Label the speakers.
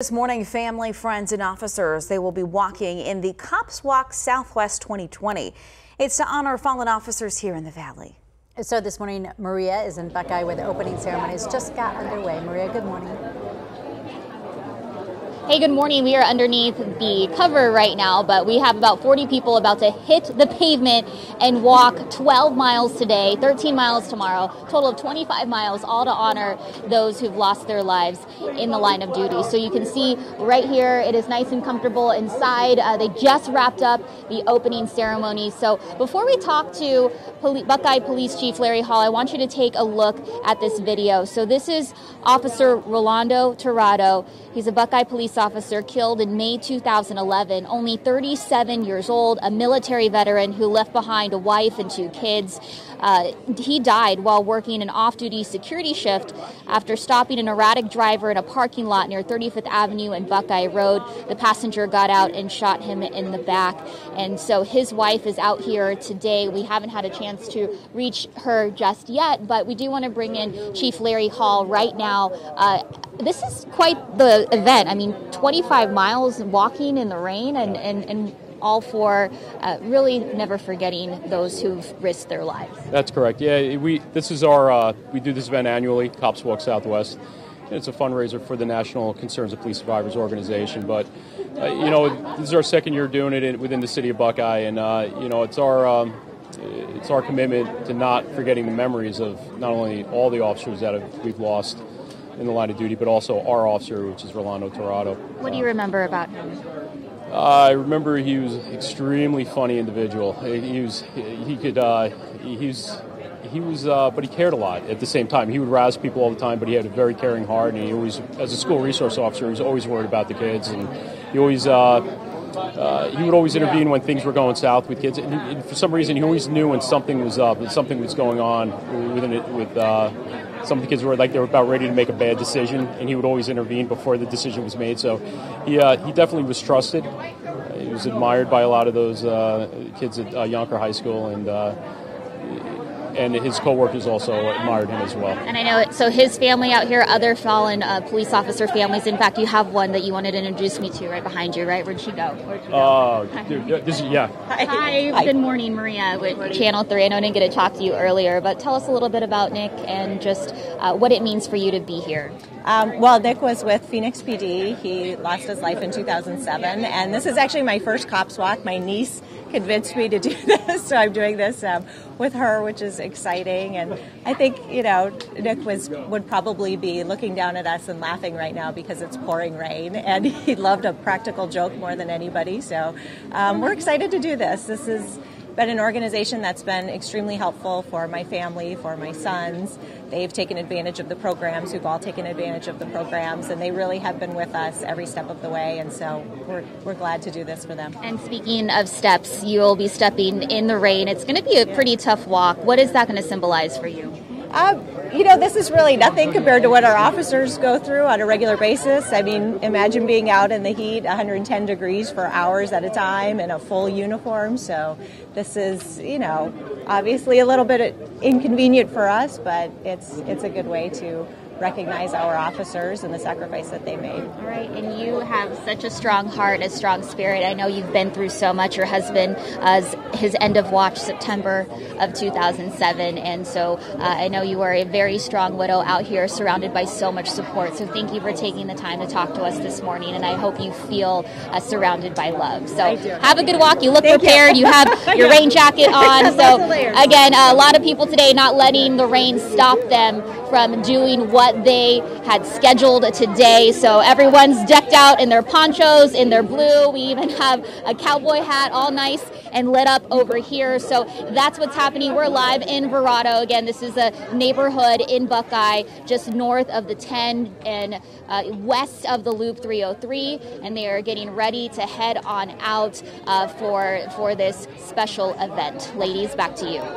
Speaker 1: This morning, family, friends, and officers, they will be walking in the Cops Walk Southwest 2020. It's to honor fallen officers here in the Valley.
Speaker 2: So this morning, Maria is in Buckeye where the opening ceremonies just got underway. Maria, good morning.
Speaker 3: Hey, good morning. We are underneath the cover right now, but we have about 40 people about to hit the pavement and walk 12 miles today, 13 miles tomorrow, total of 25 miles, all to honor those who've lost their lives in the line of duty. So you can see right here, it is nice and comfortable inside. Uh, they just wrapped up the opening ceremony. So before we talk to Poli- Buckeye Police Chief Larry Hall, I want you to take a look at this video. So this is Officer Rolando Tirado. He's a Buckeye police officer killed in May 2011, only 37 years old, a military veteran who left behind a wife and two kids. Uh, he died while working an off duty security shift after stopping an erratic driver in a parking lot near 35th Avenue and Buckeye Road. The passenger got out and shot him in the back. And so his wife is out here today. We haven't had a chance to reach her just yet, but we do want to bring in Chief Larry Hall right now. Uh, this is quite the event. I mean, 25 miles walking in the rain and, and, and all for uh, really never forgetting those who've risked their lives.
Speaker 4: That's correct. Yeah, we this is our uh, we do this event annually, Cops Walk Southwest. It's a fundraiser for the National Concerns of Police Survivors organization. But uh, you know, this is our second year doing it in, within the city of Buckeye, and uh, you know, it's our um, it's our commitment to not forgetting the memories of not only all the officers that have, we've lost in the line of duty, but also our officer, which is Rolando Tirado.
Speaker 3: What do you remember about him?
Speaker 4: I remember he was an extremely funny individual. He was he could uh, he was he was uh, but he cared a lot at the same time. He would razz people all the time, but he had a very caring heart, and he always, as a school resource officer, he was always worried about the kids, and he always. Uh, uh, he would always intervene when things were going south with kids. And, he, and for some reason, he always knew when something was up, that something was going on within it with uh, some of the kids were like they were about ready to make a bad decision, and he would always intervene before the decision was made. So he uh, he definitely was trusted. he was admired by a lot of those uh, kids at uh, Youngker High School, and uh, and his coworkers also admired him as well.
Speaker 3: And I know, it, so his family out here, other fallen uh, police officer families. In fact, you have one that you wanted to introduce me to right behind you, right? Where'd she go? Where'd she go?
Speaker 4: Oh, dude, this is, yeah.
Speaker 3: Hi. Hi. Good morning, Maria with Channel 3. I know I didn't get to talk to you earlier, but tell us a little bit about Nick and just uh, what it means for you to be here.
Speaker 5: Um, well, Nick was with Phoenix PD. He lost his life in 2007, and this is actually my first cops walk. My niece convinced me to do this, so I'm doing this um, with her, which is exciting. And I think you know Nick was would probably be looking down at us and laughing right now because it's pouring rain, and he loved a practical joke more than anybody. So um, we're excited to do this. This is been an organization that's been extremely helpful for my family, for my sons. They've taken advantage of the programs. We've all taken advantage of the programs, and they really have been with us every step of the way. And so we're, we're glad to do this for them.
Speaker 3: And speaking of steps, you'll be stepping in the rain. It's going to be a pretty tough walk. What is that going to symbolize for you?
Speaker 5: Uh, you know, this is really nothing compared to what our officers go through on a regular basis. I mean, imagine being out in the heat, 110 degrees for hours at a time in a full uniform. So, this is, you know, obviously a little bit inconvenient for us, but it's it's a good way to recognize our officers and the sacrifice that they made.
Speaker 3: All right, and you have such a strong heart, a strong spirit. I know you've been through so much. Your husband, uh, his end of watch September of 2007, and so uh, I know you are a very strong widow out here, surrounded by so much support. So thank you for taking the time to talk to us this morning, and I hope you feel uh, surrounded by love. So have a good walk. You look thank prepared. You, you have your rain jacket on. So again, a lot of people today not letting the rain stop them from doing what they had scheduled today. So everyone's decked out in their ponchos, in their blue. We even have a cowboy hat, all nice and lit up over here. So that's what's happening. We're live in Verrado. Again, this is a neighborhood in Buckeye, just north of the 10 and uh, west of the Loop 303, and they are getting ready to head on out uh, for for this special event. Ladies, back to you.